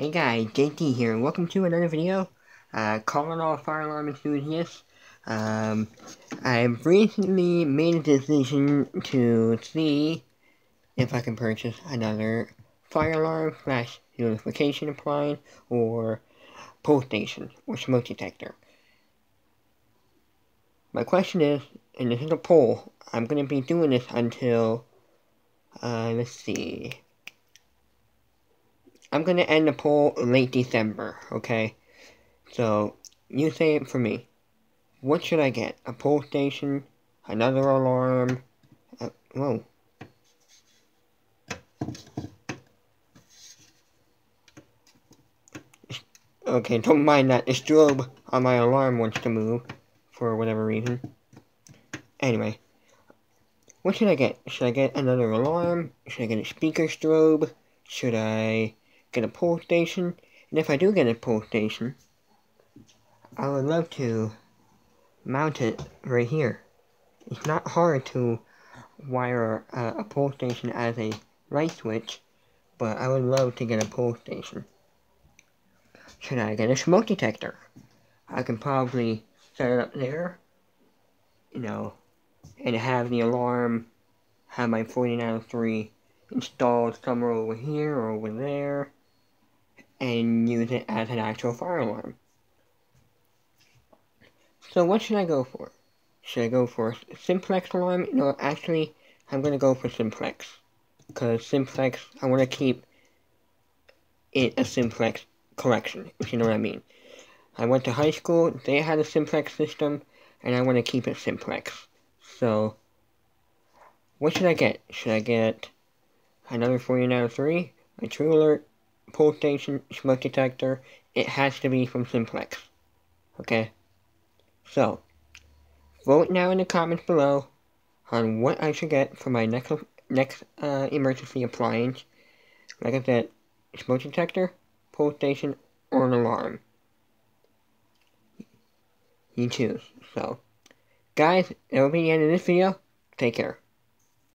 Hey guys, JT here. and Welcome to another video. Uh, calling all fire alarm enthusiasts. Um, I've recently made a decision to see if I can purchase another fire alarm slash notification appliance or pull station or smoke detector. My question is, and this is a poll, I'm going to be doing this until, uh, let's see, I'm gonna end the poll late December, okay? So, you say it for me. What should I get? A pull station? Another alarm? Uh, whoa. Okay, don't mind that. The strobe on my alarm wants to move. For whatever reason. Anyway. What should I get? Should I get another alarm? Should I get a speaker strobe? Should I get a pull station. And if I do get a pull station, I would love to mount it right here. It's not hard to wire a pull station as a light switch, but I would love to get a pull station. Should I get a smoke detector? I can probably set it up there, you know, and have the alarm, have my 4903 installed somewhere over here or over there and use it as an actual fire alarm. So what should I go for? Should I go for simplex alarm? No, actually, I'm going to go for simplex. Because simplex, I want to keep it a simplex collection, if you know what I mean. I went to high school, they had a simplex system, and I want to keep it simplex. So, what should I get? Should I get another 4903, a True Alert, pull station smoke detector, it has to be from Simplex. Okay? So, vote now in the comments below on what I should get for my next next uh, emergency appliance. Like I said, smoke detector, pull station, or an alarm. You choose. So, guys, that will be the end of this video. Take care.